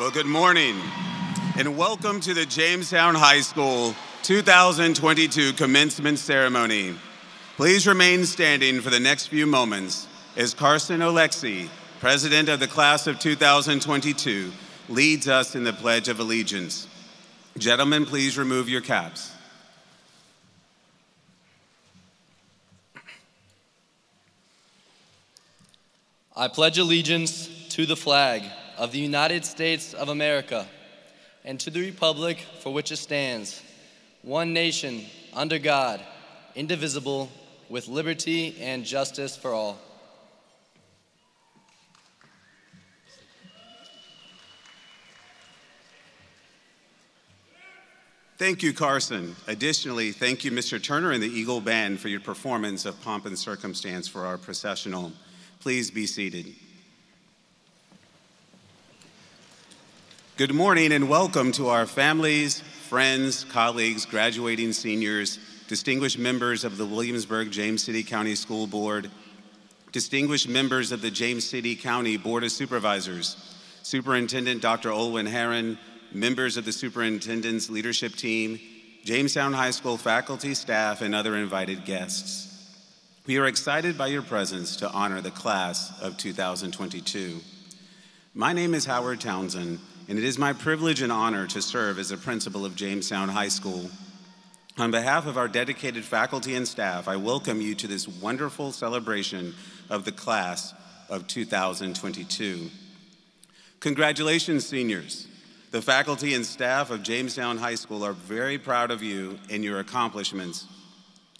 Well, good morning, and welcome to the Jamestown High School 2022 commencement ceremony. Please remain standing for the next few moments as Carson Olexi, president of the class of 2022, leads us in the Pledge of Allegiance. Gentlemen, please remove your caps. I pledge allegiance to the flag of the United States of America and to the republic for which it stands, one nation, under God, indivisible, with liberty and justice for all. Thank you, Carson. Additionally, thank you, Mr. Turner and the Eagle Band, for your performance of Pomp and Circumstance for our processional. Please be seated. Good morning and welcome to our families, friends, colleagues, graduating seniors, distinguished members of the Williamsburg James City County School Board, distinguished members of the James City County Board of Supervisors, Superintendent Dr. Olwen Herron, members of the superintendent's leadership team, Jamestown High School faculty, staff, and other invited guests. We are excited by your presence to honor the class of 2022. My name is Howard Townsend, and it is my privilege and honor to serve as a principal of Jamestown High School. On behalf of our dedicated faculty and staff, I welcome you to this wonderful celebration of the class of 2022. Congratulations, seniors. The faculty and staff of Jamestown High School are very proud of you and your accomplishments.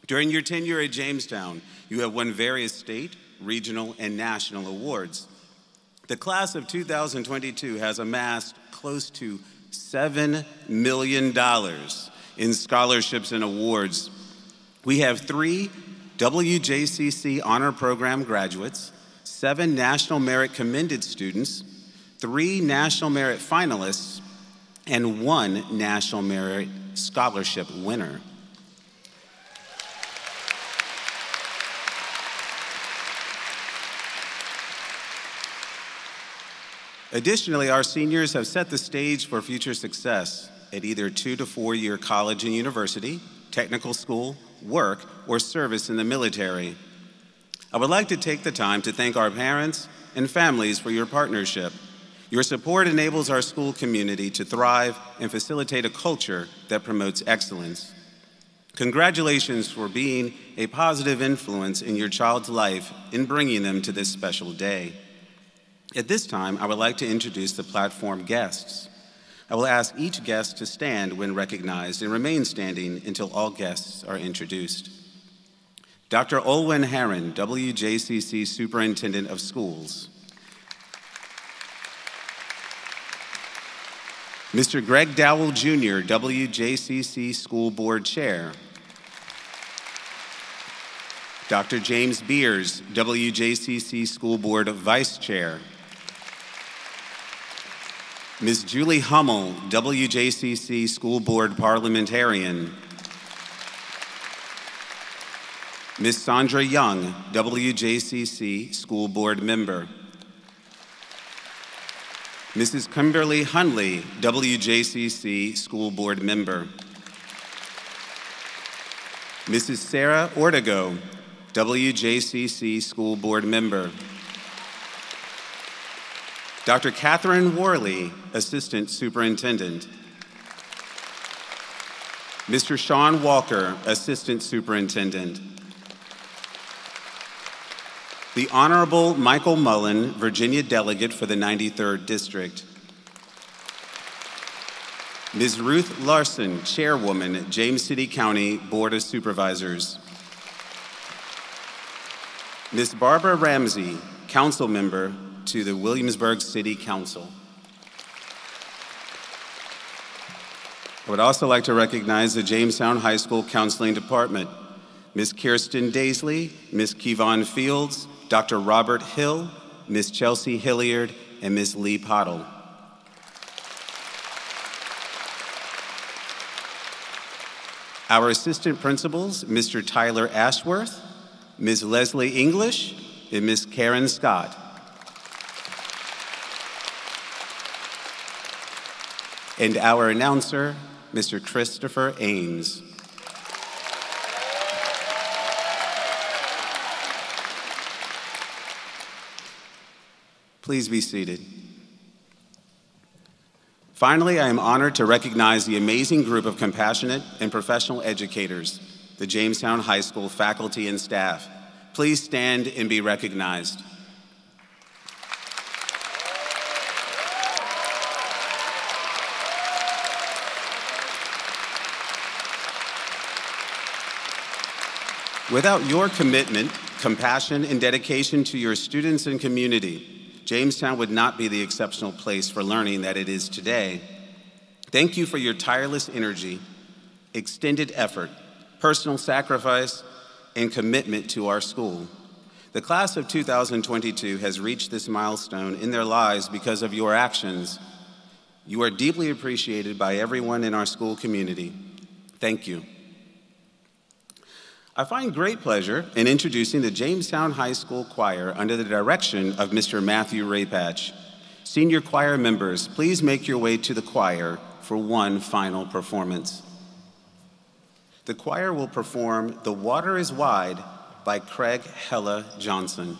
During your tenure at Jamestown, you have won various state, regional, and national awards. The class of 2022 has amassed close to $7 million in scholarships and awards. We have three WJCC Honor Program graduates, seven National Merit Commended students, three National Merit finalists, and one National Merit Scholarship winner. Additionally, our seniors have set the stage for future success at either two to four year college and university, technical school, work, or service in the military. I would like to take the time to thank our parents and families for your partnership. Your support enables our school community to thrive and facilitate a culture that promotes excellence. Congratulations for being a positive influence in your child's life in bringing them to this special day. At this time, I would like to introduce the platform guests. I will ask each guest to stand when recognized and remain standing until all guests are introduced. Dr. Olwen Herron, WJCC Superintendent of Schools. Mr. Greg Dowell Jr., WJCC School Board Chair. Dr. James Beers, WJCC School Board Vice Chair. Ms. Julie Hummel, WJCC School Board Parliamentarian. Ms. Sandra Young, WJCC School Board Member. Mrs. Kimberly Hunley, WJCC School Board Member. Mrs. Sarah Ortego, WJCC School Board Member. Dr. Catherine Worley, Assistant Superintendent. Mr. Sean Walker, Assistant Superintendent. The Honorable Michael Mullin, Virginia Delegate for the 93rd District. Ms. Ruth Larson, Chairwoman, James City County Board of Supervisors. Ms. Barbara Ramsey, Council Member to the Williamsburg City Council. I would also like to recognize the Jamestown High School Counseling Department, Ms. Kirsten Daisley, Ms. Kevon Fields, Dr. Robert Hill, Ms. Chelsea Hilliard, and Ms. Lee Pottle. Our assistant principals, Mr. Tyler Ashworth, Ms. Leslie English, and Ms. Karen Scott. And our announcer, Mr. Christopher Ames. Please be seated. Finally, I am honored to recognize the amazing group of compassionate and professional educators, the Jamestown High School faculty and staff. Please stand and be recognized. Without your commitment, compassion, and dedication to your students and community, Jamestown would not be the exceptional place for learning that it is today. Thank you for your tireless energy, extended effort, personal sacrifice, and commitment to our school. The class of 2022 has reached this milestone in their lives because of your actions. You are deeply appreciated by everyone in our school community. Thank you. I find great pleasure in introducing the Jamestown High School Choir under the direction of Mr. Matthew Raypatch. Senior choir members, please make your way to the choir for one final performance. The choir will perform The Water is Wide by Craig Hella Johnson.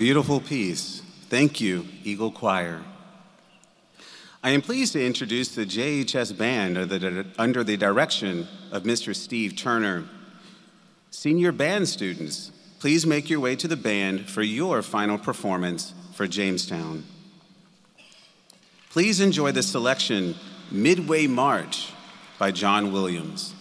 Beautiful piece. Thank you, Eagle Choir. I am pleased to introduce the JHS Band under the, direction of Mr. Steve Turner. Senior band students, please make your way to the band for your final performance for Jamestown. Please enjoy the selection Midway March by John Williams.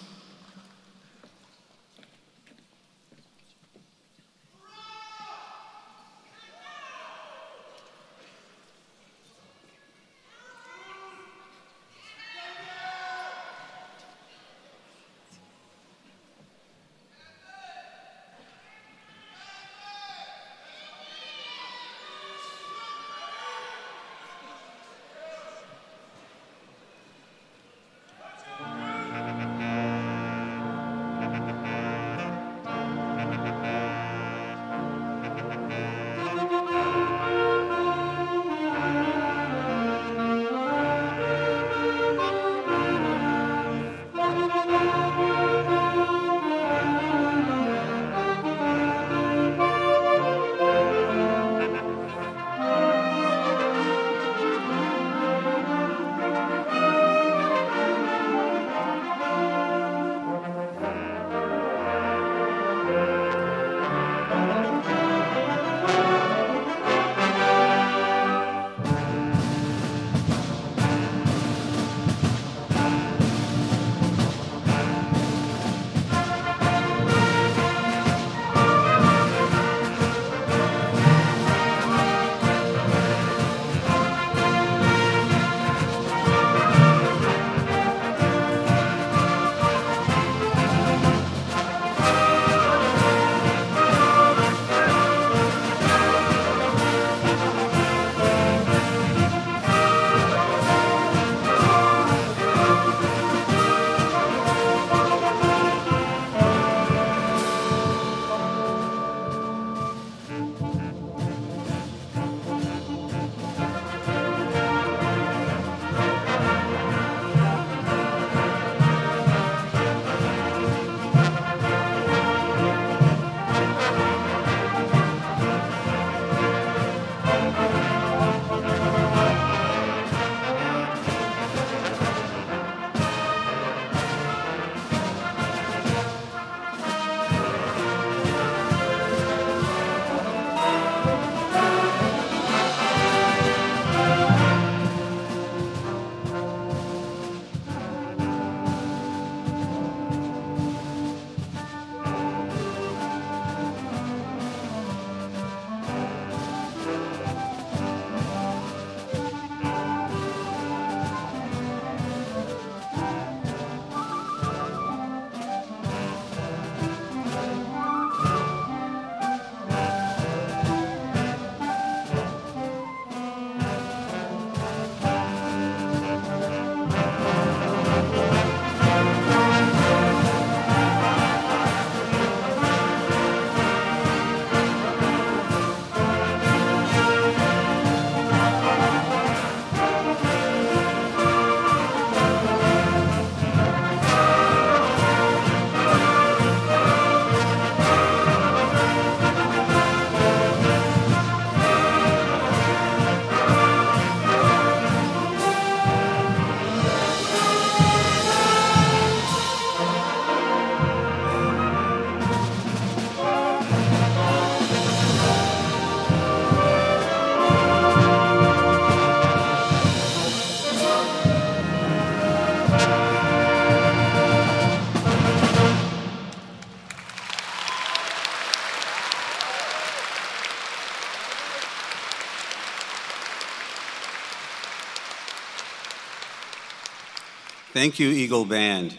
Thank you, Eagle Band.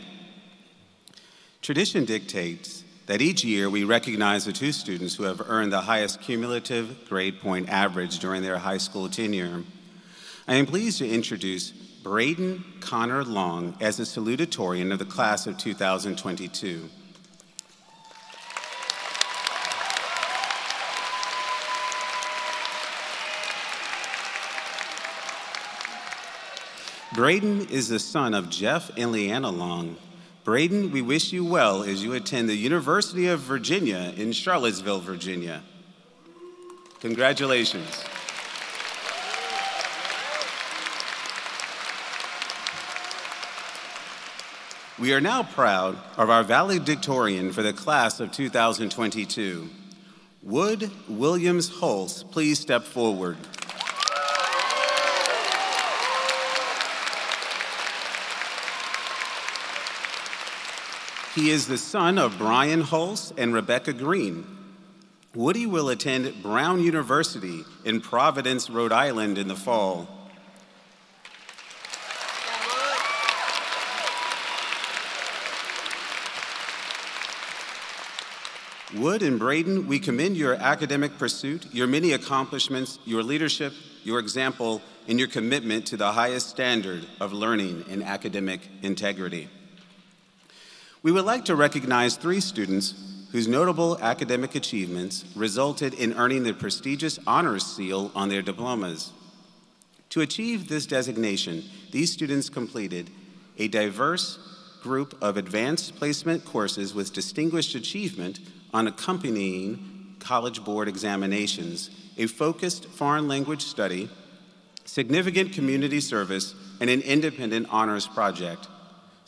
Tradition dictates that each year we recognize the two students who have earned the highest cumulative grade point average during their high school tenure. I am pleased to introduce Braden Connor Long as the salutatorian of the class of 2022. Braden is the son of Jeff and Leanna Long. Braden, we wish you well as you attend the University of Virginia in Charlottesville, Virginia. Congratulations. We are now proud of our valedictorian for the class of 2022. Wood Williams Hulse, please step forward. He is the son of Brian Hulse and Rebecca Green. Woody will attend Brown University in Providence, Rhode Island in the fall. Wood and Braden, we commend your academic pursuit, your many accomplishments, your leadership, your example, and your commitment to the highest standard of learning and academic integrity. We would like to recognize three students whose notable academic achievements resulted in earning the prestigious honors seal on their diplomas. To achieve this designation, these students completed a diverse group of advanced placement courses with distinguished achievement on accompanying College Board examinations, a focused foreign language study, significant community service, and an independent honors project.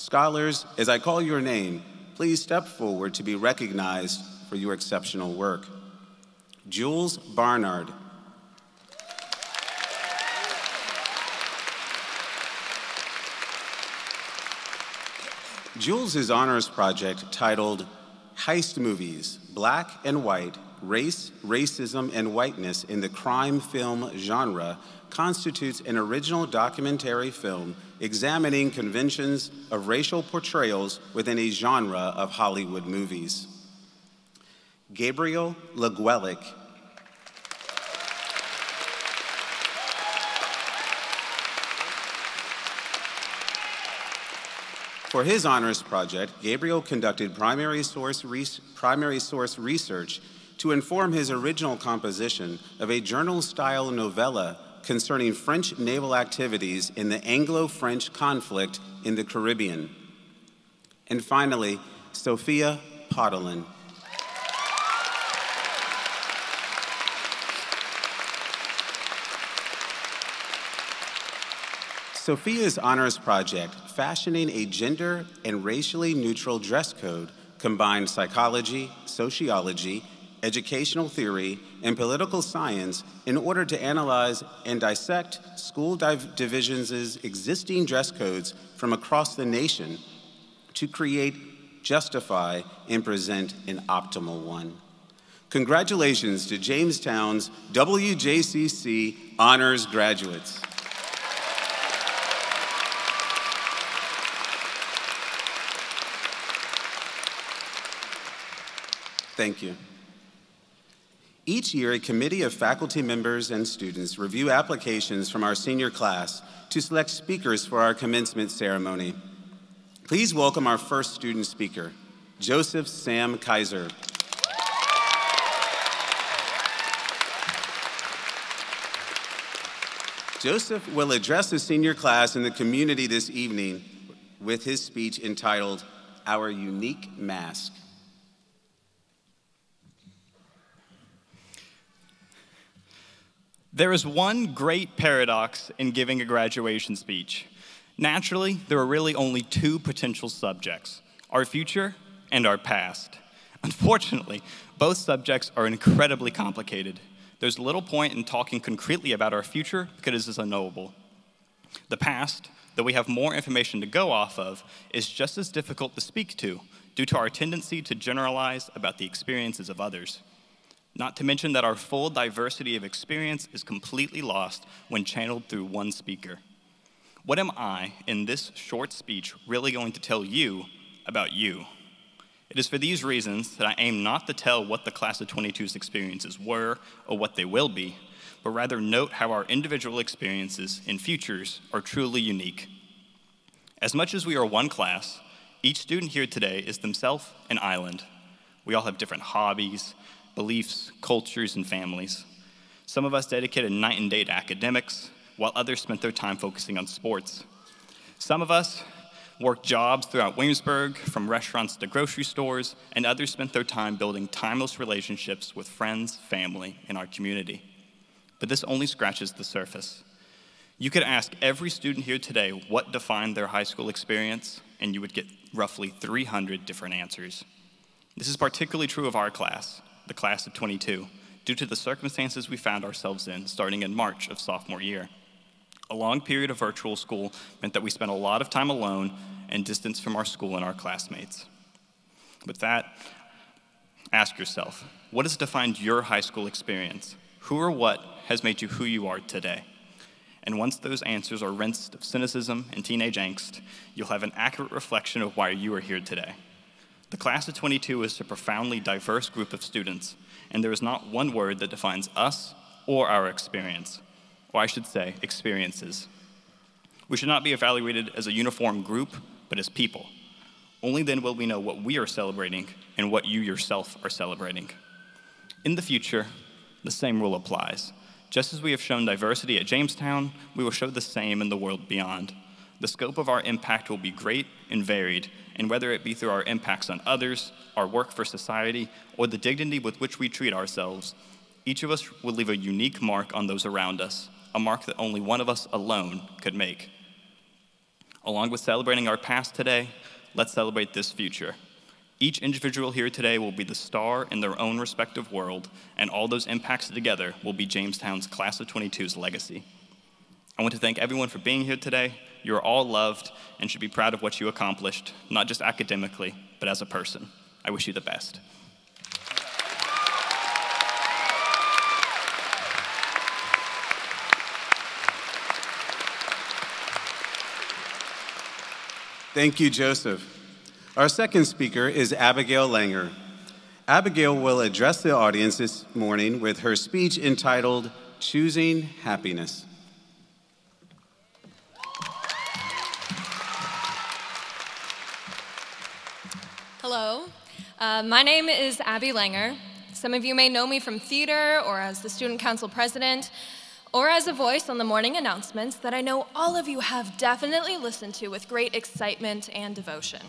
Scholars, as I call your name, please step forward to be recognized for your exceptional work. Jules Barnard. Jules' honors project titled Heist Movies, Black and White, Race, Racism, and Whiteness in the Crime Film Genre constitutes an original documentary film examining conventions of racial portrayals within a genre of Hollywood movies. Gabriel Leguelic For his honors project, Gabriel conducted primary source, primary source research to inform his original composition of a journal-style novella concerning French naval activities in the Anglo-French conflict in the Caribbean. And finally, Sophia Podolin. Sophia's honors project, fashioning a gender and racially neutral dress code, combined psychology, sociology, educational theory, and political science in order to analyze and dissect school div divisions' existing dress codes from across the nation to create, justify, and present an optimal one. Congratulations to Jamestown's WJCC honors graduates. Thank you. Each year, a committee of faculty members and students review applications from our senior class to select speakers for our commencement ceremony. Please welcome our first student speaker, Joseph Sam Kaiser. Joseph will address the senior class and the community this evening with his speech entitled, Our Unique Mask. There is one great paradox in giving a graduation speech. Naturally, there are really only two potential subjects our future and our past. Unfortunately, both subjects are incredibly complicated. There's little point in talking concretely about our future because it is unknowable. The past, though we have more information to go off of, is just as difficult to speak to due to our tendency to generalize about the experiences of others. Not to mention that our full diversity of experience is completely lost when channeled through one speaker. What am I, in this short speech, really going to tell you about you? It is for these reasons that I aim not to tell what the class of 22's experiences were or what they will be, but rather note how our individual experiences and futures are truly unique. As much as we are one class, each student here today is themselves an island. We all have different hobbies, beliefs, cultures, and families. Some of us dedicated night and day to academics, while others spent their time focusing on sports. Some of us worked jobs throughout Williamsburg, from restaurants to grocery stores, and others spent their time building timeless relationships with friends, family, and our community. But this only scratches the surface. You could ask every student here today what defined their high school experience, and you would get roughly 300 different answers. This is particularly true of our class, the class of 22, due to the circumstances we found ourselves in starting in March of sophomore year. A long period of virtual school meant that we spent a lot of time alone and distance from our school and our classmates. With that, ask yourself what has defined your high school experience? Who or what has made you who you are today? And once those answers are rinsed of cynicism and teenage angst, you'll have an accurate reflection of why you are here today. The class of 22 is a profoundly diverse group of students, and there is not one word that defines us or our experience, or I should say, experiences. We should not be evaluated as a uniform group, but as people. Only then will we know what we are celebrating and what you yourself are celebrating. In the future, the same rule applies. Just as we have shown diversity at Jamestown, we will show the same in the world beyond. The scope of our impact will be great and varied, and whether it be through our impacts on others, our work for society, or the dignity with which we treat ourselves, each of us will leave a unique mark on those around us, a mark that only one of us alone could make. Along with celebrating our past today, let's celebrate this future. Each individual here today will be the star in their own respective world, and all those impacts together will be Jamestown's Class of 22's legacy. I want to thank everyone for being here today. You are all loved and should be proud of what you accomplished, not just academically, but as a person. I wish you the best. Thank you, Joseph. Our second speaker is Abigail Langer. Abigail will address the audience this morning with her speech entitled Choosing Happiness. Hello, uh, my name is Abby Langer. Some of you may know me from theater or as the student council president or as a voice on the morning announcements that I know all of you have definitely listened to with great excitement and devotion.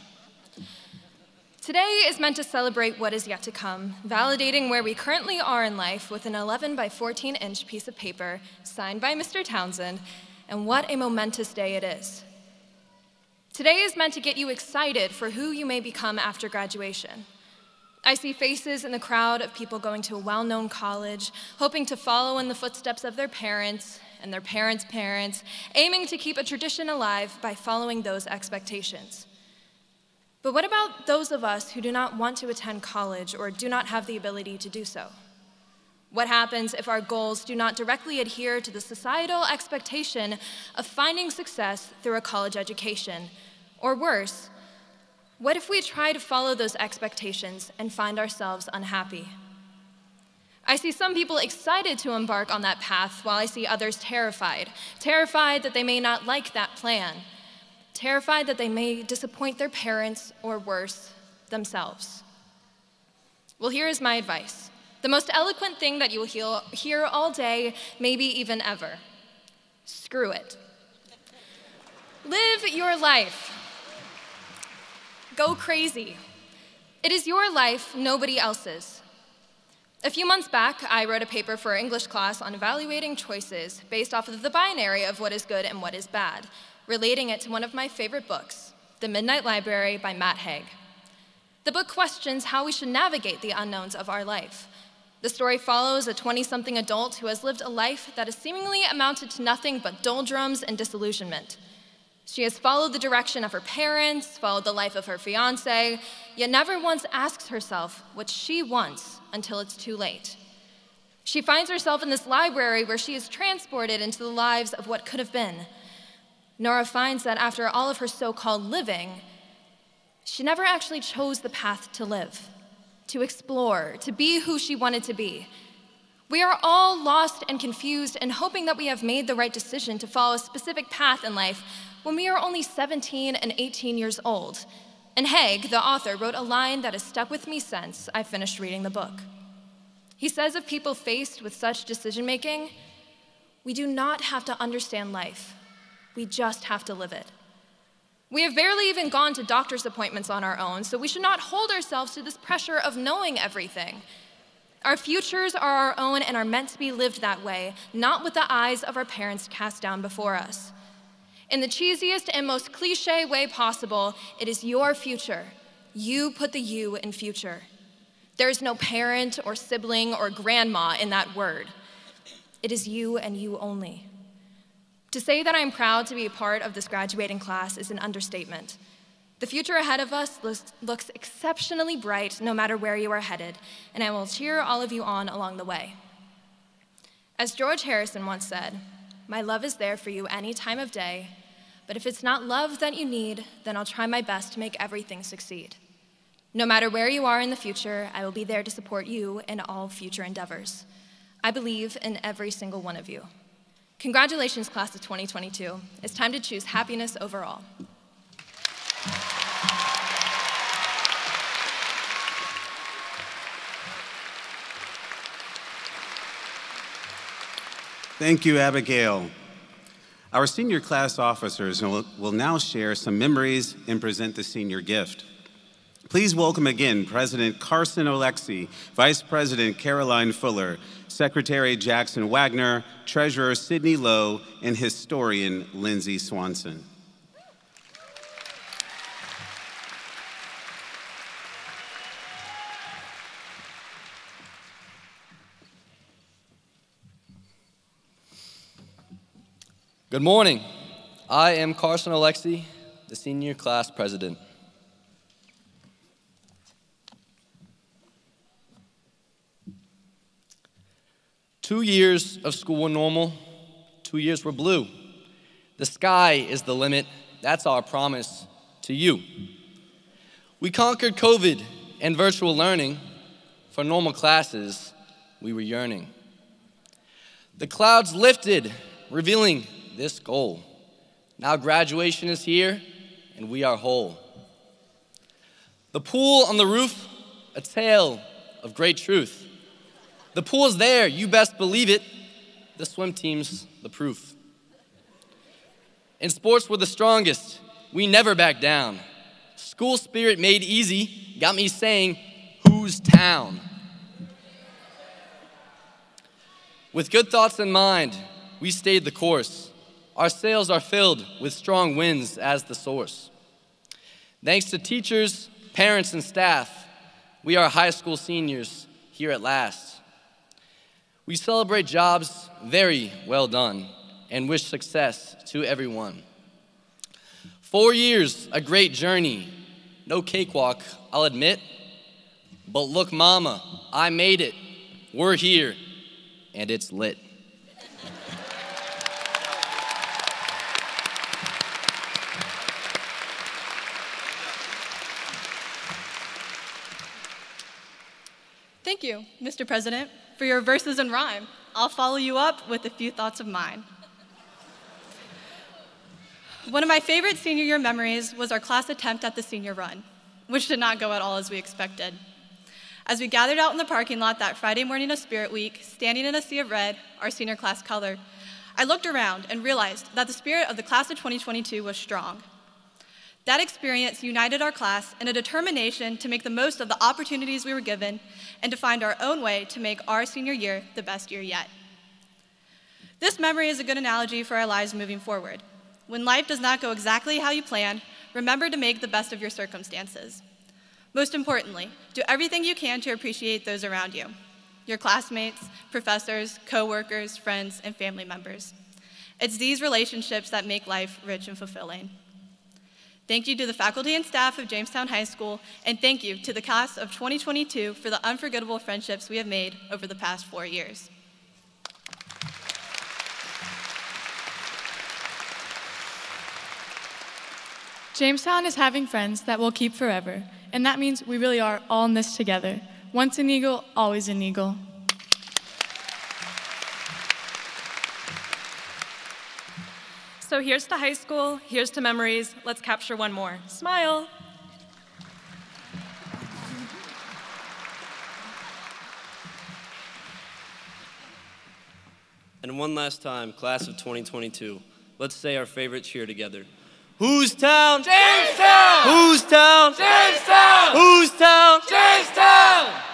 Today is meant to celebrate what is yet to come, validating where we currently are in life with an 11 by 14 inch piece of paper signed by Mr. Townsend, and what a momentous day it is. Today is meant to get you excited for who you may become after graduation. I see faces in the crowd of people going to a well known college, hoping to follow in the footsteps of their parents and their parents' parents, aiming to keep a tradition alive by following those expectations. But what about those of us who do not want to attend college or do not have the ability to do so? What happens if our goals do not directly adhere to the societal expectation of finding success through a college education? Or worse, what if we try to follow those expectations and find ourselves unhappy? I see some people excited to embark on that path while I see others terrified, terrified that they may not like that plan, terrified that they may disappoint their parents or worse, themselves. Well, here is my advice the most eloquent thing that you will hear all day, maybe even ever screw it. Live your life. Go crazy. It is your life, nobody else's. A few months back, I wrote a paper for English class on evaluating choices based off of the binary of what is good and what is bad relating it to one of my favorite books, The Midnight Library by Matt Haig. The book questions how we should navigate the unknowns of our life. The story follows a 20 something adult who has lived a life that has seemingly amounted to nothing but doldrums and disillusionment. She has followed the direction of her parents, followed the life of her fiance, yet never once asks herself what she wants until it's too late. She finds herself in this library where she is transported into the lives of what could have been Nora finds that after all of her so called living, she never actually chose the path to live, to explore, to be who she wanted to be. We are all lost and confused and hoping that we have made the right decision to follow a specific path in life when we are only 17 and 18 years old. And Haig, the author, wrote a line that has stuck with me since I finished reading the book. He says of people faced with such decision making, we do not have to understand life we just have to live it. We have barely even gone to doctor's appointments on our own, so we should not hold ourselves to this pressure of knowing everything. Our futures are our own and are meant to be lived that way, not with the eyes of our parents cast down before us. In the cheesiest and most cliche way possible, it is your future. You put the you in future. There is no parent or sibling or grandma in that word. It is you and you only. To say that I'm proud to be a part of this graduating class is an understatement. The future ahead of us looks, exceptionally bright no matter where you are headed, and I will cheer all of you on along the way. As George Harrison once said, My love is there for you any time of day, but if it's not love that you need, then I'll try my best to make everything succeed. No matter where you are in the future, I will be there to support you in all future endeavors. I believe in every single one of you. Congratulations, class of 2022. It's time to choose happiness overall. Thank you, Abigail. Our senior class officers will now share some memories and present the senior gift. Please welcome again President Carson Alexie, Vice President Caroline Fuller, Secretary Jackson Wagner, Treasurer Sidney Lowe, and Historian Lindsay Swanson. Good morning. I am Carson Alexie, the senior class president. Two years of school were normal, two years were blue. The sky is the limit. That's our promise to you. We conquered COVID and virtual learning. For normal classes, we were yearning. The clouds lifted, revealing this goal. Now graduation is here, and we are whole. The pool on the roof, a tale of great truth. The pool's there, you best believe it. The swim team's the proof. In sports, we're the strongest. We never back down. School spirit made easy got me saying, Whose town? With good thoughts in mind, we stayed the course. Our sails are filled with strong winds as the source. Thanks to teachers, parents, and staff, we are high school seniors here at last. We celebrate jobs very well done and wish success to everyone. Four years, a great journey. No cakewalk, I'll admit. But look, mama, I made it. We're here, and it's lit. Thank you, Mr. President for your verses and rhyme. I'll follow you up with a few thoughts of mine. One of my favorite senior year memories was our class attempt at the senior run, which did not go at all as we expected. As we gathered out in the parking lot that Friday morning of Spirit Week, standing in a sea of red, our senior class color, I looked around and realized that the spirit of the class of 2022 was strong. That experience united our class in a determination to make the most of the opportunities we were given and to find our own way to make our senior year the best year yet. This memory is a good analogy for our lives moving forward. When life does not go exactly how you plan, remember to make the best of your circumstances. Most importantly, do everything you can to appreciate those around you your classmates, professors, coworkers, friends, and family members. It's these relationships that make life rich and fulfilling. Thank you to the faculty and staff of Jamestown High School, and thank you to the class of 2022 for the unforgettable friendships we have made over the past four years. Jamestown is having friends that we'll keep forever, and that means we really are all in this together. Once an eagle, always an eagle. So here's to high school, here's to memories. Let's capture one more. Smile. And one last time, class of 2022, let's say our favorite cheer together. Whose town? Jamestown! Whose town? Jamestown! Whose town? Jamestown!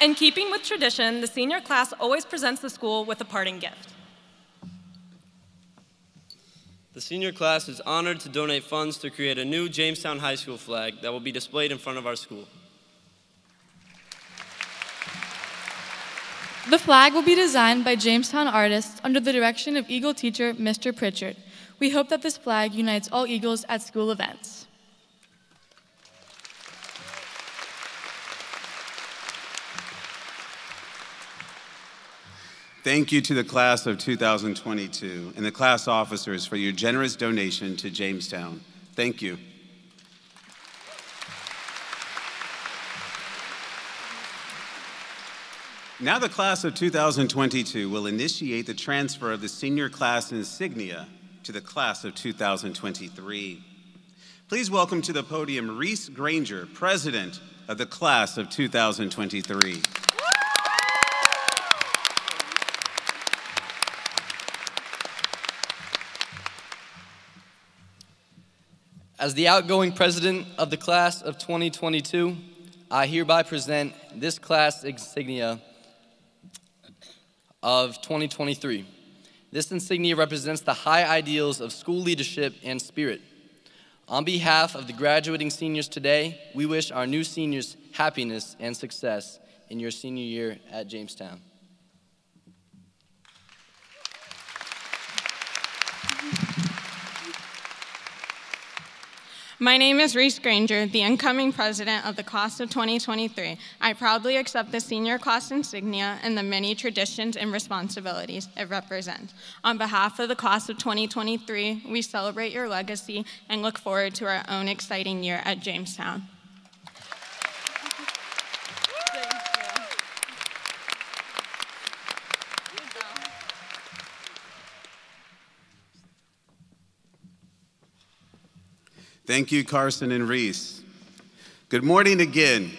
In keeping with tradition, the senior class always presents the school with a parting gift. The senior class is honored to donate funds to create a new Jamestown High School flag that will be displayed in front of our school. The flag will be designed by Jamestown artists under the direction of Eagle teacher Mr. Pritchard. We hope that this flag unites all Eagles at school events. Thank you to the class of 2022 and the class officers for your generous donation to Jamestown. Thank you. Now the class of 2022 will initiate the transfer of the senior class insignia to the class of 2023. Please welcome to the podium Reese Granger, President of the class of 2023. As the outgoing president of the class of 2022, I hereby present this class insignia of 2023. This insignia represents the high ideals of school leadership and spirit. On behalf of the graduating seniors today, we wish our new seniors happiness and success in your senior year at Jamestown. My name is Reese Granger, the incoming president of the class of 2023. I proudly accept the senior class insignia and the many traditions and responsibilities it represents. On behalf of the class of 2023, we celebrate your legacy and look forward to our own exciting year at Jamestown. Thank you, Carson and Reese. Good morning again.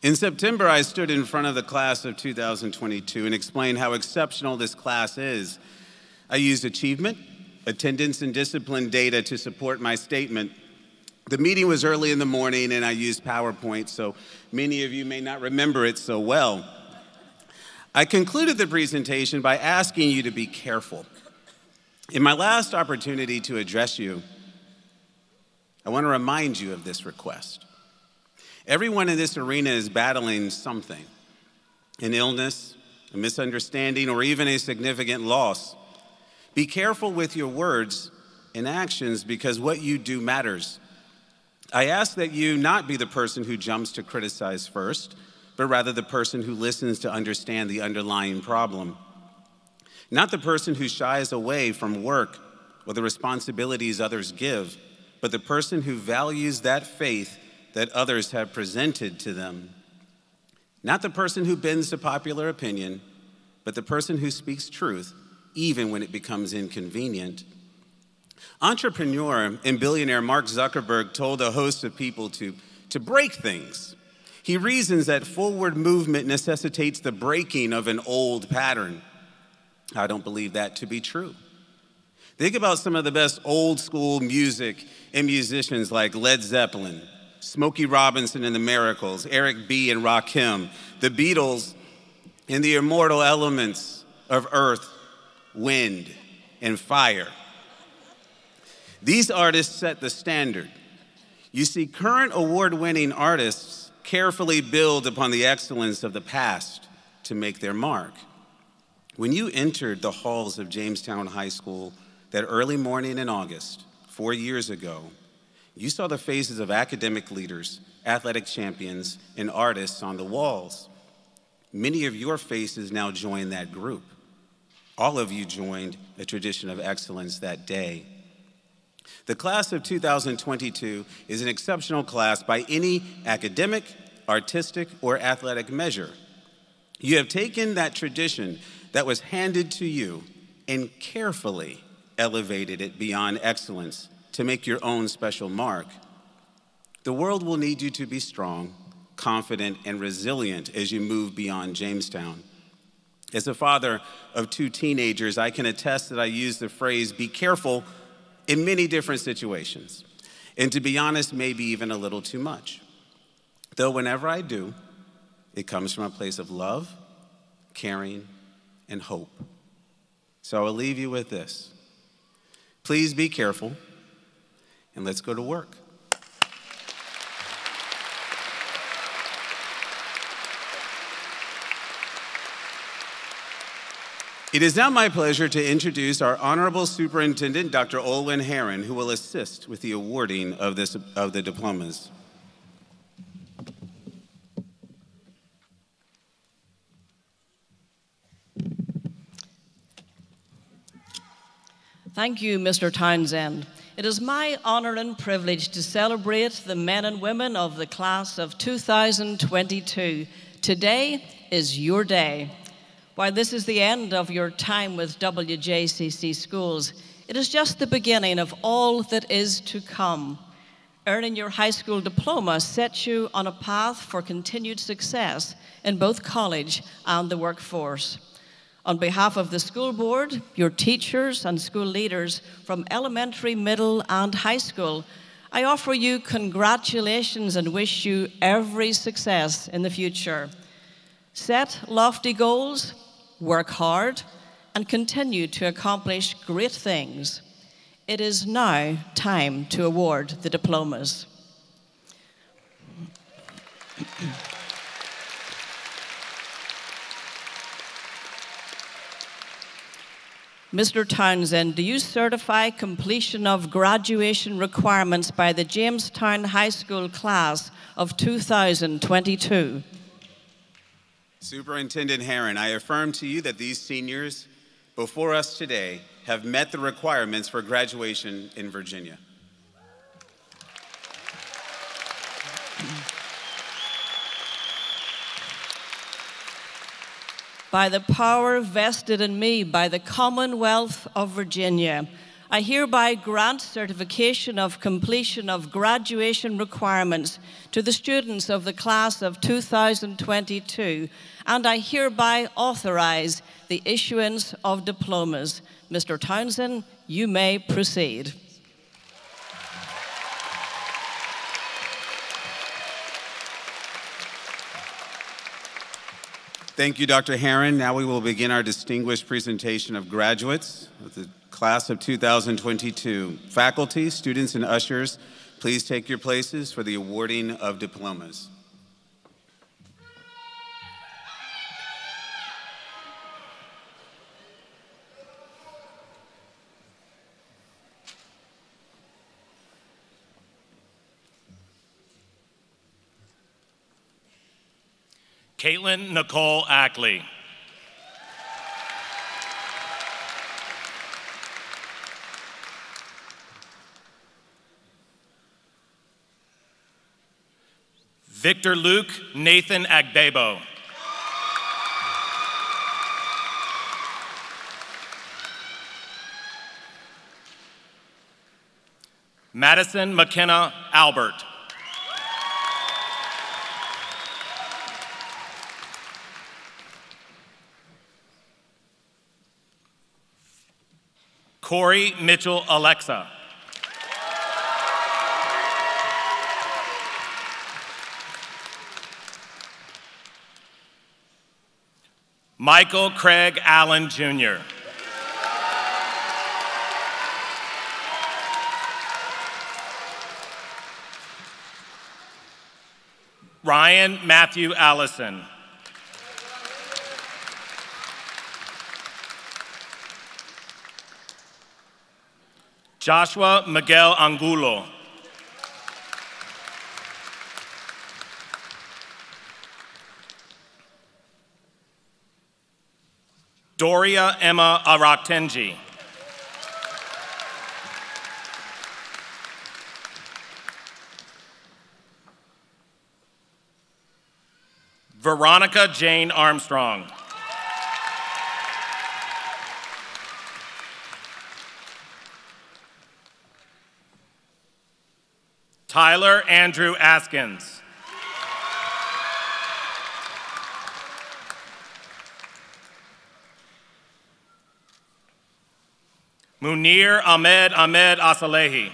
In September, I stood in front of the class of 2022 and explained how exceptional this class is. I used achievement, attendance, and discipline data to support my statement. The meeting was early in the morning, and I used PowerPoint, so many of you may not remember it so well. I concluded the presentation by asking you to be careful. In my last opportunity to address you, I want to remind you of this request. Everyone in this arena is battling something an illness, a misunderstanding, or even a significant loss. Be careful with your words and actions because what you do matters. I ask that you not be the person who jumps to criticize first, but rather the person who listens to understand the underlying problem. Not the person who shies away from work or the responsibilities others give but the person who values that faith that others have presented to them. Not the person who bends to popular opinion, but the person who speaks truth, even when it becomes inconvenient. Entrepreneur and billionaire Mark Zuckerberg told a host of people to, to break things. He reasons that forward movement necessitates the breaking of an old pattern. I don't believe that to be true. Think about some of the best old school music and musicians like Led Zeppelin, Smokey Robinson and the Miracles, Eric B. and Rakim, the Beatles, and the immortal elements of earth, wind, and fire. These artists set the standard. You see, current award winning artists carefully build upon the excellence of the past to make their mark. When you entered the halls of Jamestown High School, that early morning in August, four years ago, you saw the faces of academic leaders, athletic champions, and artists on the walls. Many of your faces now join that group. All of you joined a tradition of excellence that day. The class of 2022 is an exceptional class by any academic, artistic, or athletic measure. You have taken that tradition that was handed to you and carefully elevated it beyond excellence to make your own special mark. The world will need you to be strong, confident, and resilient as you move beyond Jamestown. As a father of two teenagers, I can attest that I use the phrase be careful in many different situations. And to be honest, maybe even a little too much. Though whenever I do, it comes from a place of love, caring, and hope. So I will leave you with this. Please be careful, and let's go to work. It is now my pleasure to introduce our Honorable Superintendent, Dr. Olwen Herron, who will assist with the awarding of, this, of the diplomas. Thank you, Mr. Townsend. It is my honor and privilege to celebrate the men and women of the class of 2022. Today is your day. While this is the end of your time with WJCC schools, it is just the beginning of all that is to come. Earning your high school diploma sets you on a path for continued success in both college and the workforce. On behalf of the school board, your teachers, and school leaders from elementary, middle, and high school, I offer you congratulations and wish you every success in the future. Set lofty goals, work hard, and continue to accomplish great things. It is now time to award the diplomas. Mr. Townsend, do you certify completion of graduation requirements by the Jamestown High School class of 2022? Superintendent Herron, I affirm to you that these seniors before us today have met the requirements for graduation in Virginia. By the power vested in me by the Commonwealth of Virginia, I hereby grant certification of completion of graduation requirements to the students of the class of 2022, and I hereby authorize the issuance of diplomas. Mr. Townsend, you may proceed. Thank you, Dr. Herron. Now we will begin our distinguished presentation of graduates of the class of 2022. Faculty, students, and ushers, please take your places for the awarding of diplomas. Caitlin Nicole Ackley. Victor Luke Nathan Agbebo. Madison McKenna Albert. Corey Mitchell Alexa. Michael Craig Allen Jr. Ryan Matthew Allison. Joshua Miguel Angulo. Doria Emma Araktenji. Veronica Jane Armstrong. Tyler Andrew Askins. Munir Ahmed Ahmed Asalehi.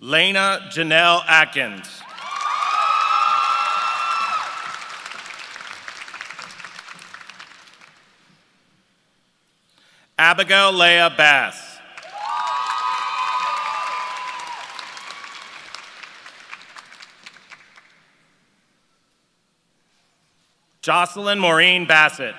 Lena Janelle Atkins. Abigail Leah Bass. Jocelyn Maureen Bassett.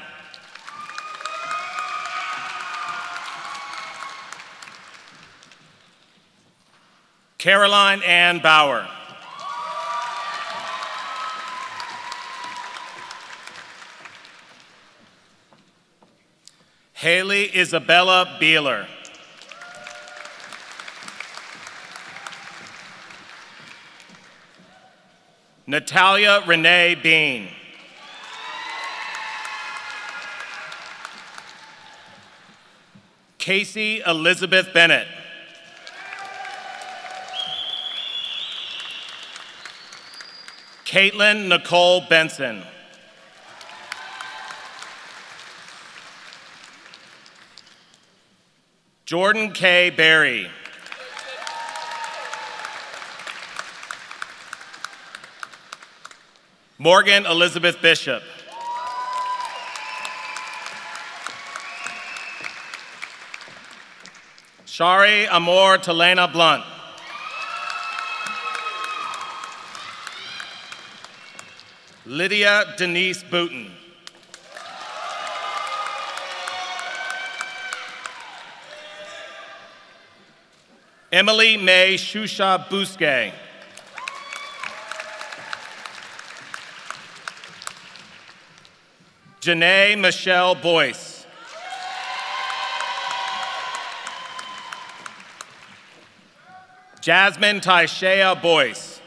Caroline Ann Bauer. Haley Isabella Beeler. Natalia Renee Bean. Casey Elizabeth Bennett. Caitlin Nicole Benson. Jordan K. Berry. Morgan Elizabeth Bishop. Shari Amor Telena Blunt. Lydia Denise Booten. Emily May Shusha Busque. Janae Michelle Boyce. Jasmine Taishea Boyce.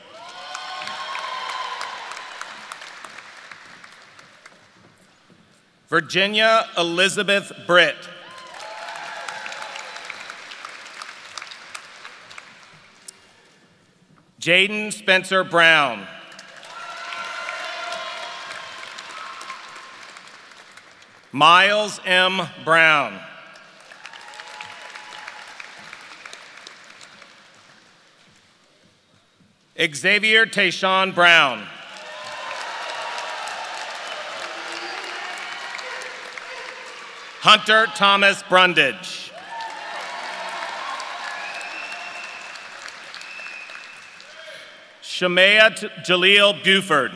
Virginia Elizabeth Britt. Jaden Spencer Brown. Miles M. Brown. Xavier Tayshawn Brown. Hunter Thomas Brundage. Shemaya Jaleel Buford.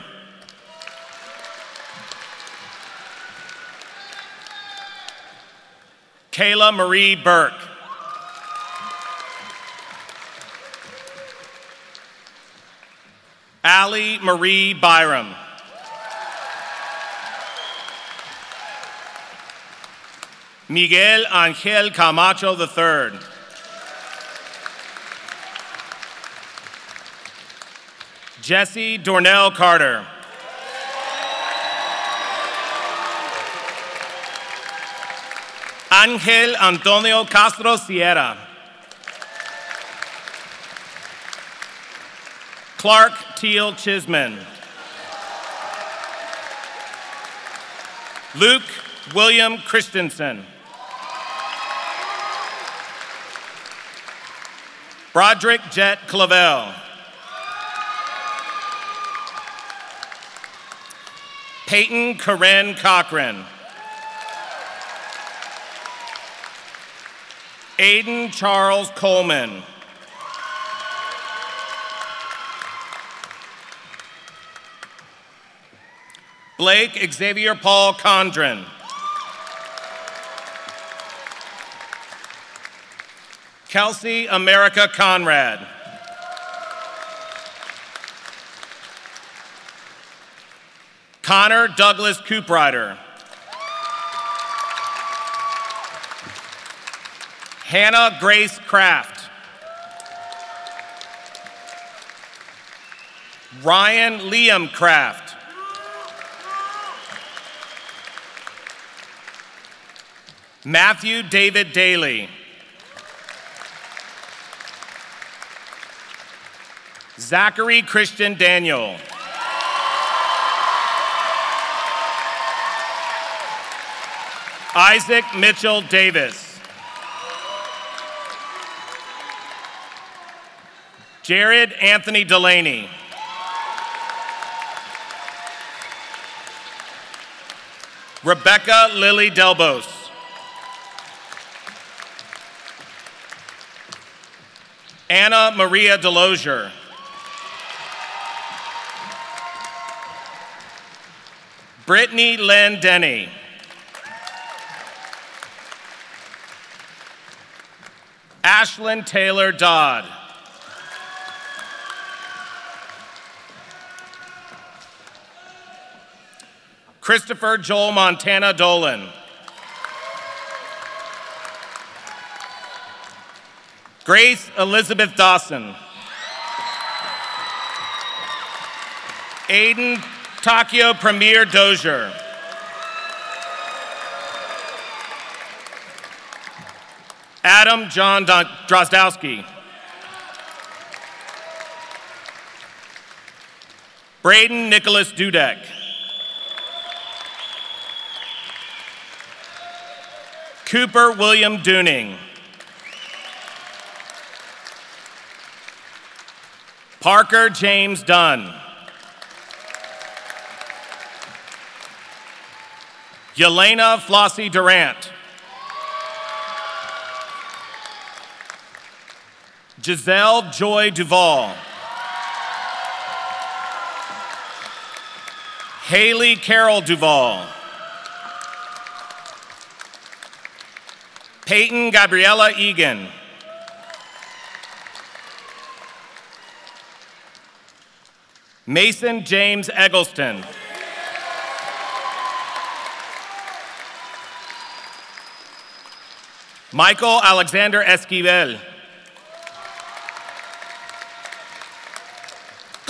Kayla Marie Burke. Allie Marie Byram. Miguel Angel Camacho III. Jesse Dornell Carter. Angel Antonio Castro Sierra. Clark Teal Chisman. Luke William Christensen. Broderick Jet Clavel. Peyton Corinne Cochran. Aiden Charles Coleman. Blake Xavier Paul Condren. Kelsey America Conrad. Connor Douglas Cooprider. Hannah Grace Craft. Ryan Liam Craft. Matthew David Daly. Zachary Christian Daniel. Isaac Mitchell Davis. Jared Anthony Delaney. Rebecca Lily Delbos. Anna Maria Delozier. Brittany Lynn Denny. Ashlyn Taylor Dodd. Christopher Joel Montana Dolan. Grace Elizabeth Dawson. Aiden Takio Premier Dozier. Adam John Drozdowski. Braden Nicholas Dudek. Cooper William Dooning. Parker James Dunn. Yelena Flossie Durant. Giselle Joy Duval. Haley Carol Duval. Peyton Gabriella Egan. Mason James Eggleston. Michael Alexander Esquivel.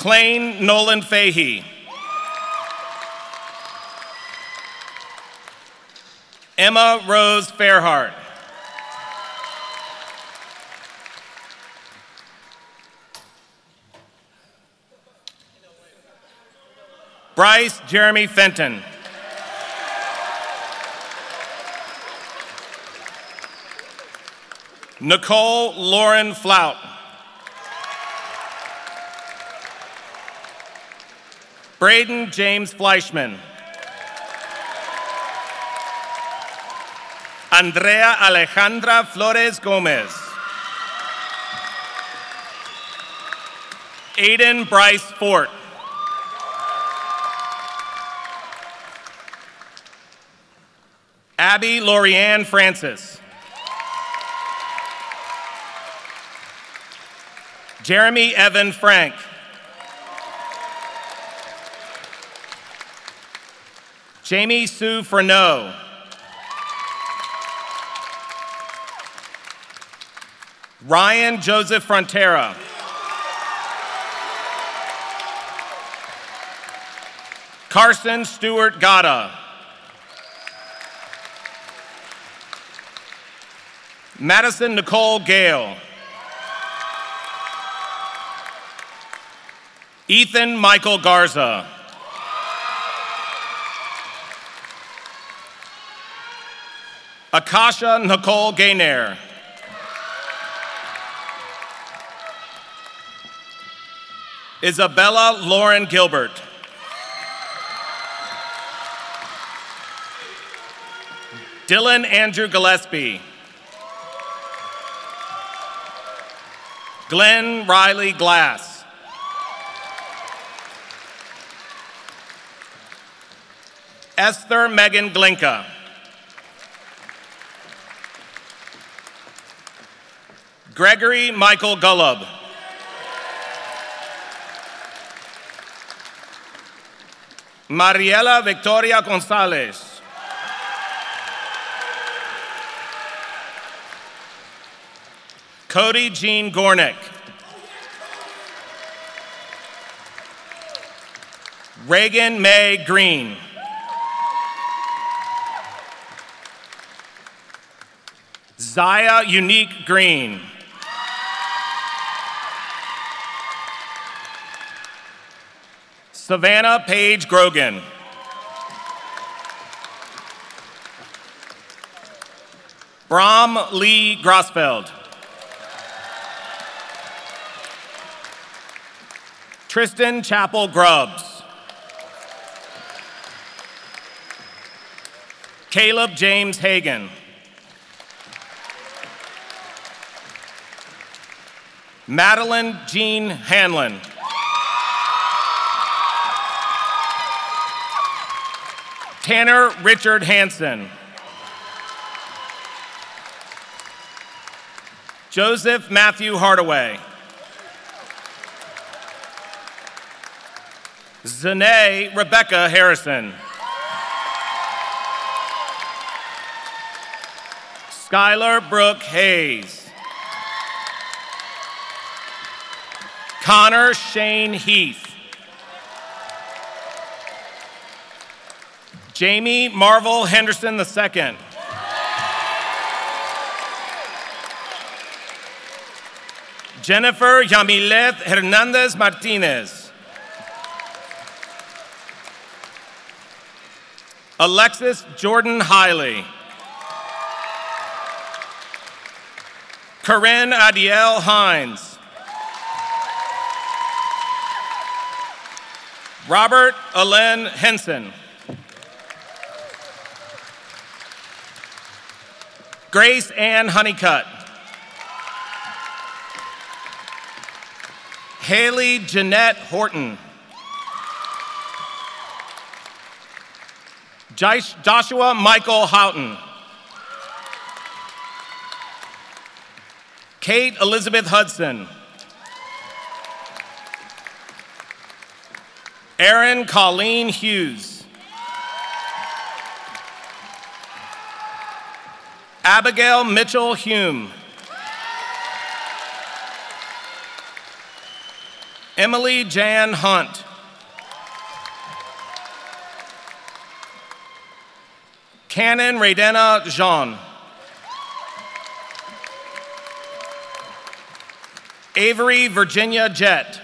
Clane Nolan Fahey. Emma Rose Fairhart. Bryce Jeremy Fenton. Nicole Lauren Flout. Braden James Fleischman. Andrea Alejandra Flores Gomez. Aiden Bryce Fort. Abby Lorianne Francis. Jeremy Evan Frank. Jamie Sue Freneau. Ryan Joseph Frontera. Carson Stewart Gata. Madison Nicole Gale. Ethan Michael Garza. Akasha Nicole Gaynair. Isabella Lauren Gilbert. Dylan Andrew Gillespie. Glenn Riley Glass. Esther Megan Glinka. Gregory Michael Gullub. Mariela Victoria Gonzalez. Cody Jean Gornick. Reagan May Green. Zaya Unique Green. Savannah Page Grogan. Bram Lee Grosfeld. Tristan Chapel Grubbs. Caleb James Hagan. Madeline Jean Hanlon. Tanner Richard Hansen. Joseph Matthew Hardaway. Zane Rebecca Harrison. Skylar Brooke Hayes. Connor Shane Heath. Jamie Marvel Henderson II. Jennifer Yamilet Hernandez Martinez. Alexis Jordan Hiley. Corinne Adiel Hines. Robert Alen Henson. Grace Ann Honeycutt. Haley Jeanette Horton. Joshua Michael Houghton. Kate Elizabeth Hudson. Erin Colleen Hughes. Abigail Mitchell Hume. Emily Jan Hunt. Canon Raydena Jean. Avery Virginia Jett.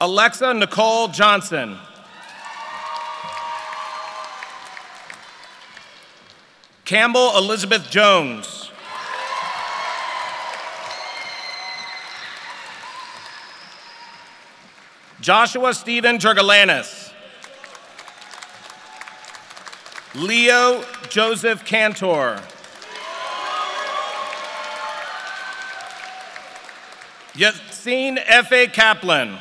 Alexa Nicole Johnson. Campbell Elizabeth Jones. Joshua Stephen Jergalanis. Leo Joseph Kantor. Yassine F.A. Kaplan.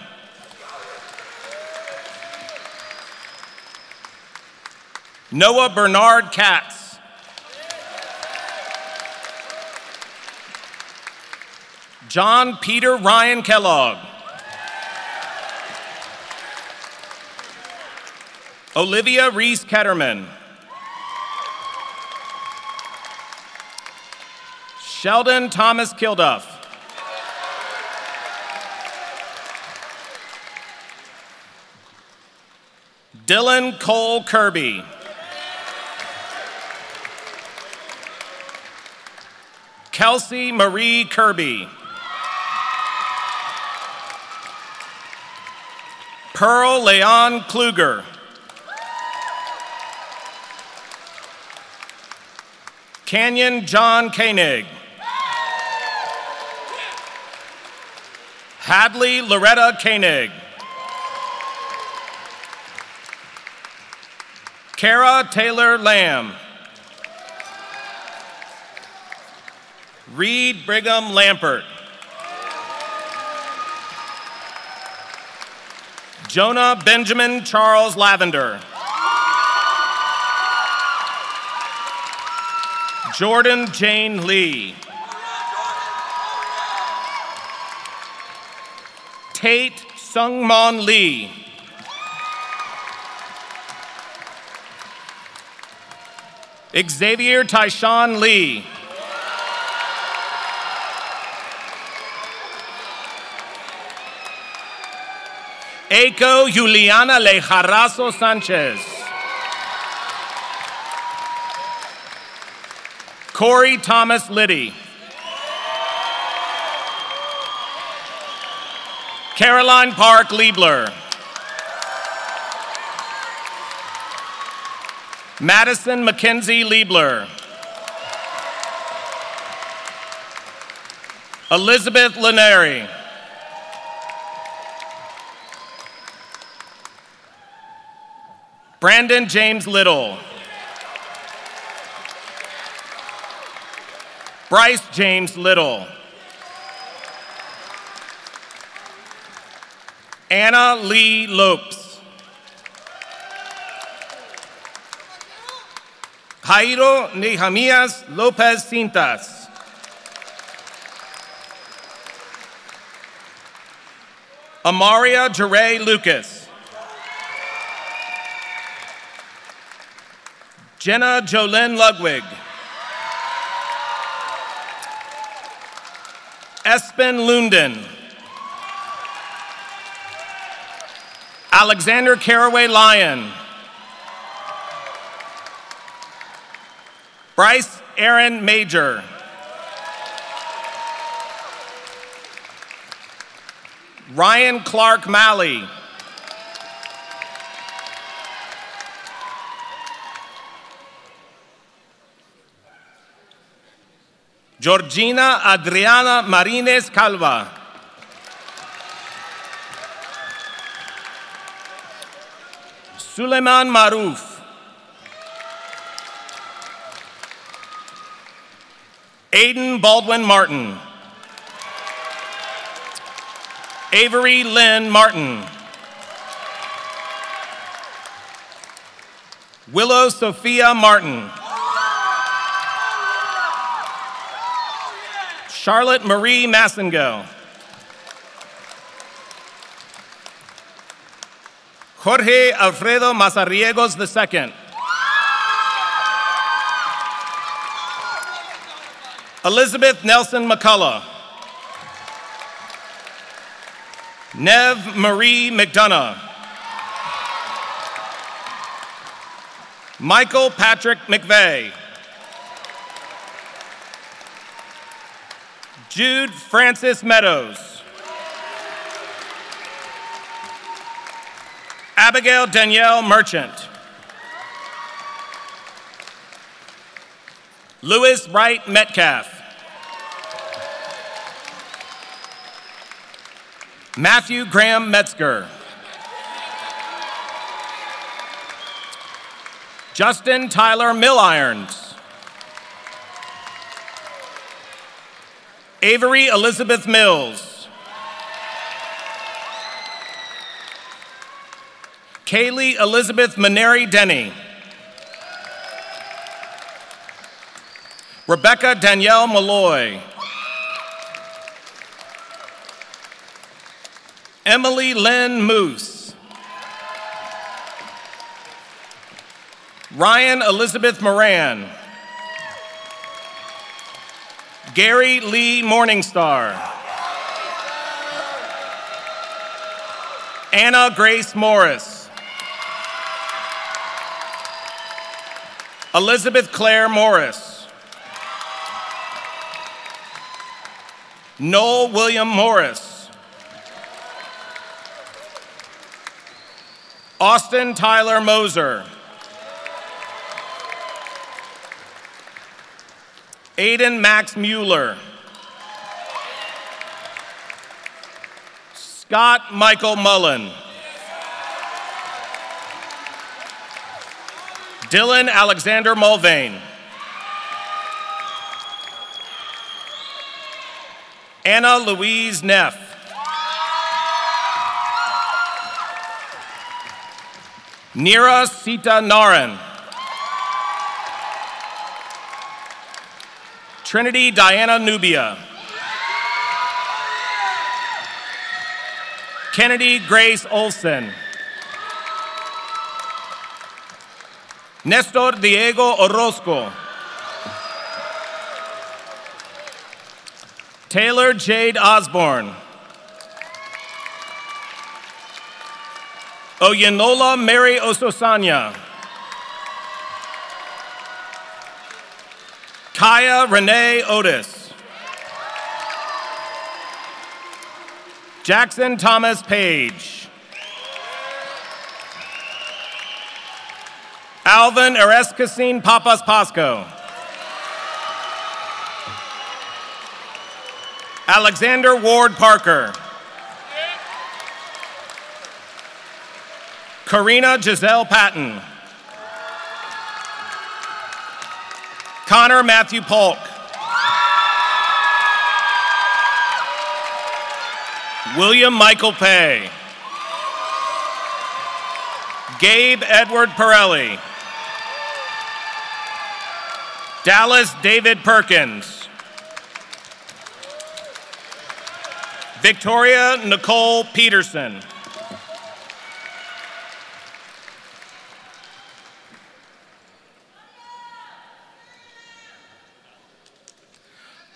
Noah Bernard Katz. John Peter Ryan Kellogg. Olivia Reese Ketterman. Sheldon Thomas Kilduff. Dylan Cole Kirby. Kelsey Marie Kirby. Pearl Leon Kluger. Canyon John Koenig. Hadley Loretta Koenig. Kara Taylor Lamb. Reed Brigham Lampert. Jonah Benjamin Charles Lavender. Jordan Jane Lee. Tate Sungmon Lee. Xavier Tyshawn Lee. Eiko Juliana Lejarazo Sanchez. Corey Thomas Liddy. Caroline Park Liebler. Madison Mackenzie Liebler. Elizabeth Laneri. Brandon James Little. Bryce James Little. Anna Lee Lopes. Jairo Nehemias Lopez Cintas. Amaria Jere Lucas. Jenna Jolyn Ludwig. Espen Lunden. Alexander Caraway Lyon. Bryce Aaron Major. Ryan Clark Malley. Georgina Adriana Marines Calva. Suleiman Maruf. Aiden Baldwin Martin. Avery Lynn Martin. Willow Sophia Martin. Charlotte Marie Massengo. Jorge Alfredo Mazariegos II. Elizabeth Nelson McCullough. Nev Marie McDonough. Michael Patrick McVeigh. Jude Francis Meadows. Abigail Danielle Merchant. Louis Wright Metcalf. Matthew Graham Metzger. Justin Tyler Millirons. Avery Elizabeth Mills. Kaylee Elizabeth Maneri Denny. Rebecca Danielle Malloy. Emily Lynn Moose. Ryan Elizabeth Moran. Gary Lee Morningstar. Anna Grace Morris. Elizabeth Claire Morris. Noel William Morris. Austin Tyler Moser. Aiden Max Mueller. Scott Michael Mullin. Dylan Alexander Mulvane. Anna Louise Neff. Nira Sita Naran. Trinity Diana Nubia. Kennedy Grace Olson. Nestor Diego Orozco. Taylor Jade Osborne. Oyenola Mary Ososanya. Kaya Renee Otis. Jackson Thomas Page. Alvin Erescasin Papas Pasco. Alexander Ward Parker. Karina Giselle Patton. Connor Matthew Polk. William Michael Pay. Gabe Edward Pirelli. Dallas David Perkins. Victoria Nicole Peterson.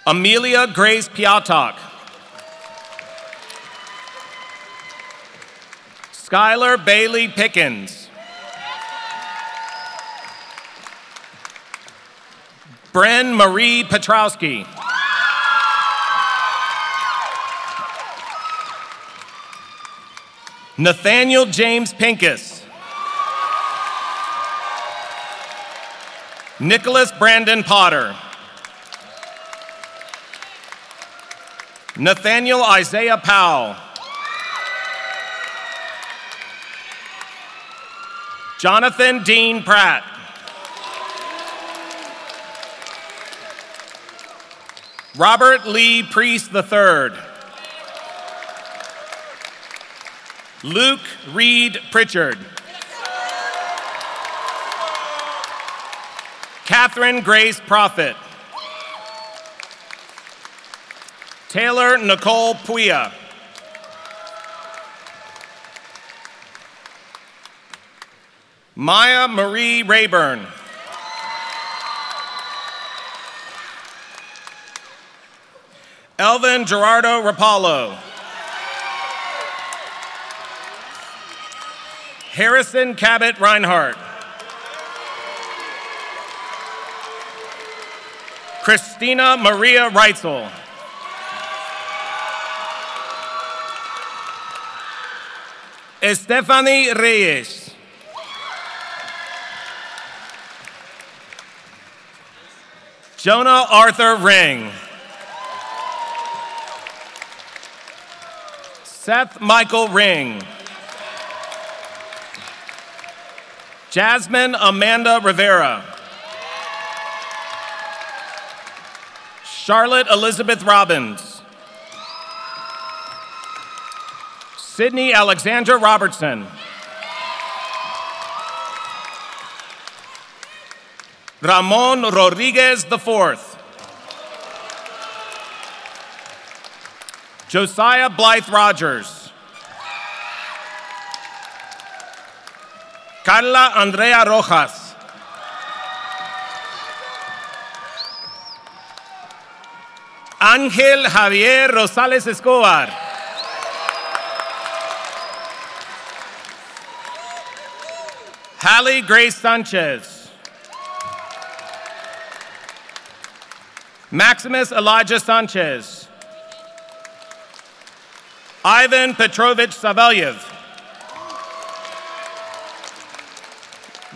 Amelia Grace Piatok. Skylar Bailey Pickens. Bren Marie Petrowski. Nathaniel James Pincus. Nicholas Brandon Potter. Nathaniel Isaiah Powell. Jonathan Dean Pratt. Robert Lee Priest III. Luke Reed Pritchard. Catherine Grace Prophet. Taylor Nicole Puya. Maya Marie Rayburn. Elvin Gerardo Rapallo. Harrison Cabot Reinhardt. Christina Maria Reitzel. Stephanie Reyes. Jonah Arthur Ring. Seth Michael Ring. Jasmine Amanda Rivera. Charlotte Elizabeth Robbins. Sydney Alexandra Robertson. Ramon Rodriguez IV. Josiah Blythe Rogers. Carla Andrea Rojas. Ángel Javier Rosales Escobar. Hallie Grace Sanchez. Maximus Elijah Sanchez. Ivan Petrovich Savelyev.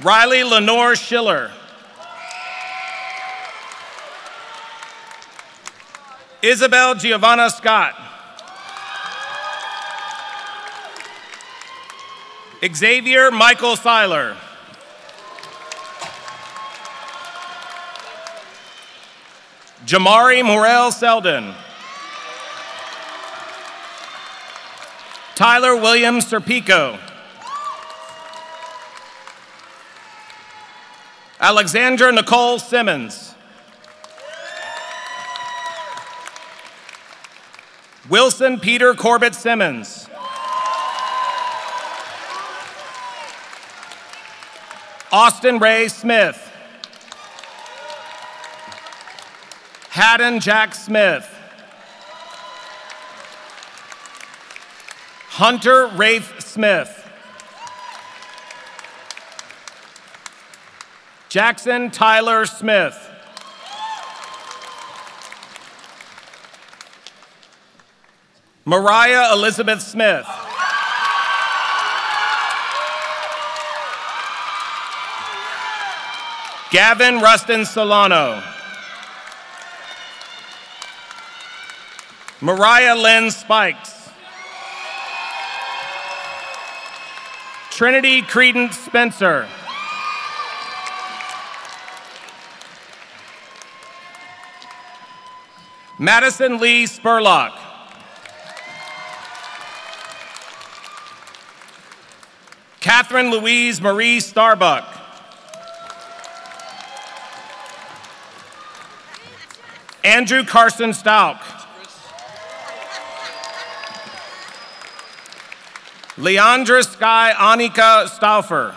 Riley Lenore Schiller. Isabel Giovanna Scott. Xavier Michael Seiler. Jamari Morel Selden. Tyler Williams Serpico. Alexandra Nicole Simmons. Wilson Peter Corbett Simmons. Austin Ray Smith. Haddon Jack Smith. Hunter Rafe Smith. Jackson Tyler Smith. Mariah Elizabeth Smith. Gavin Rustin Solano. Mariah Lynn Spikes. Trinity Credence Spencer. Madison Lee Spurlock. Catherine Louise Marie Starbuck. Andrew Carson Stalk. Leandra Sky Anika Stauffer.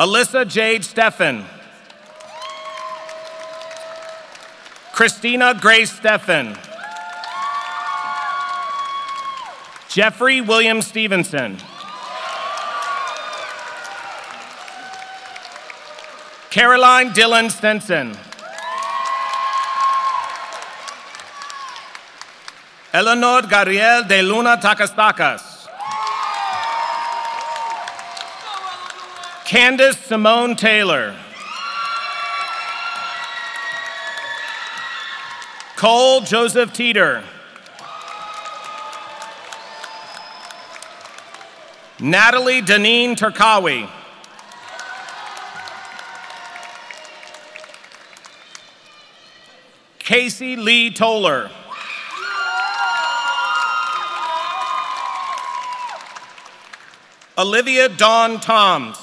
Alyssa Jade Steffen. Christina Grace Steffen. Jeffrey William Stevenson. Caroline Dillon Stenson. Eleanor Gabriel de Luna Takastakas. Candace Simone Taylor. Cole Joseph Teeter. Natalie Deneen Turkawi. Casey Lee Toller. Olivia Dawn Toms.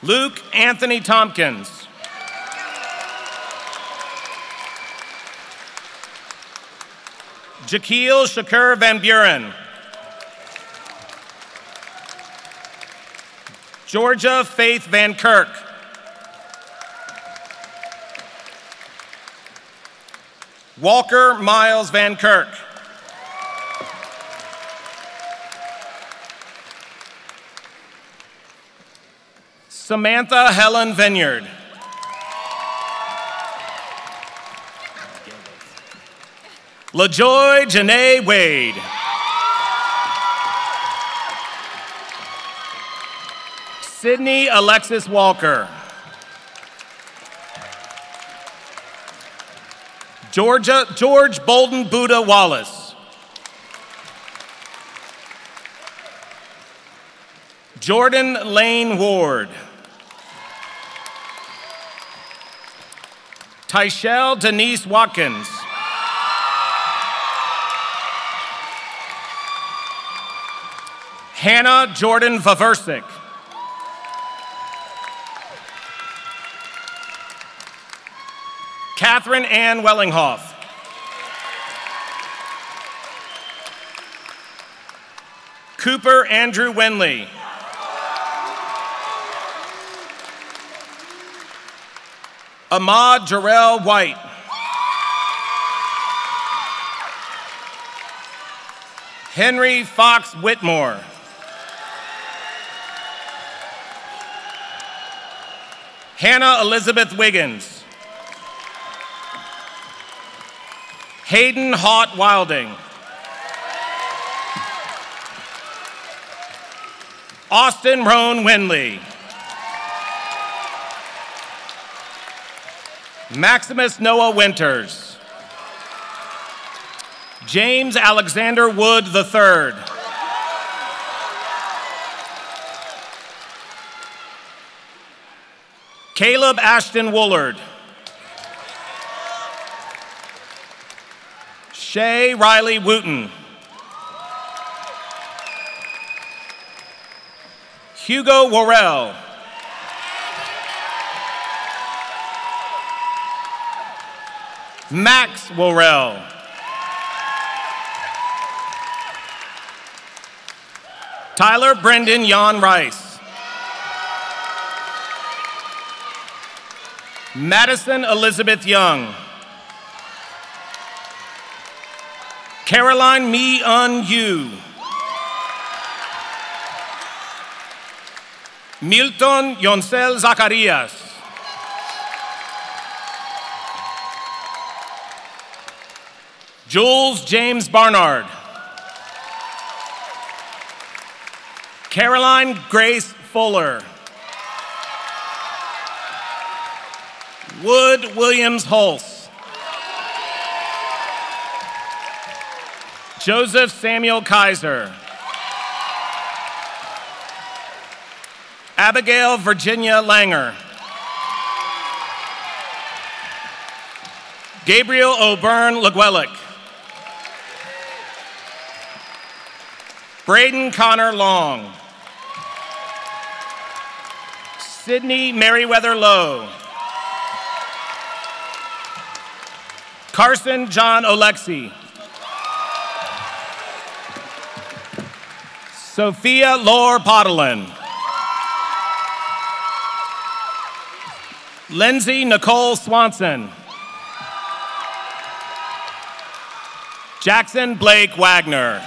Luke Anthony Tompkins. Jaquil Shakur Van Buren. Georgia Faith Van Kirk. Walker Miles Van Kirk. Samantha Helen Vineyard. LaJoy Janae Wade. Sydney Alexis Walker. Georgia, George Bolden Buddha Wallace. Jordan Lane Ward. Tyshell Denise Watkins. Hannah Jordan Vaversik. Catherine Ann Wellinghoff. Cooper Andrew Winley. Ahmad Jarrell White. Henry Fox Whitmore. Hannah Elizabeth Wiggins. Hayden Haught Wilding. Austin Roan Winley. Maximus Noah Winters. James Alexander Wood III. Caleb Ashton Woolard. Shay Riley Wooten. Hugo Worrell. Max Worrell. Tyler Brendan Jan Rice. Madison Elizabeth Young. Caroline, me on you. Milton Yoncel Zacarias. Jules James Barnard. Caroline Grace Fuller. Wood Williams Hulse. Joseph Samuel Kaiser. Abigail Virginia Langer. Gabriel O'Byrne Legwellick. Braden Connor Long. Sydney Merriweather Lowe. Carson John Olexi. Sophia Lore Podolin. Lindsay Nicole Swanson. Jackson Blake Wagner.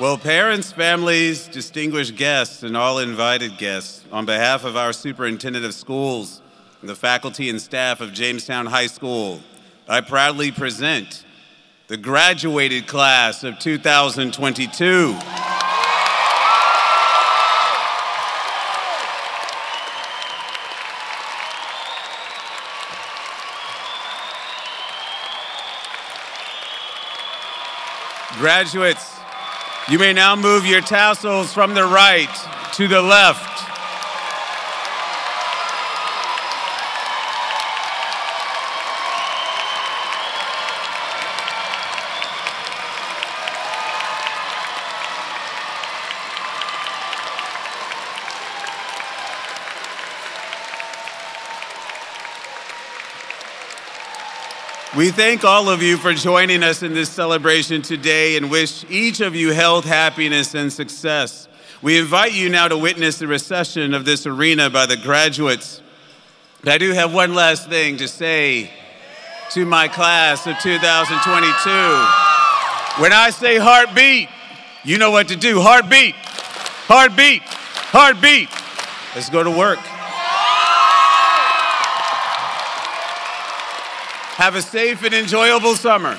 Well, parents, families, distinguished guests, and all invited guests, on behalf of our superintendent of schools and the faculty and staff of Jamestown High School, I proudly present the graduated class of 2022. Graduates, you may now move your tassels from the right to the left. We thank all of you for joining us in this celebration today and wish each of you health, happiness, and success. We invite you now to witness the recession of this arena by the graduates. But I do have one last thing to say to my class of 2022. When I say heartbeat, you know what to do. Heartbeat, heartbeat, heartbeat. Let's go to work. Have a safe and enjoyable summer.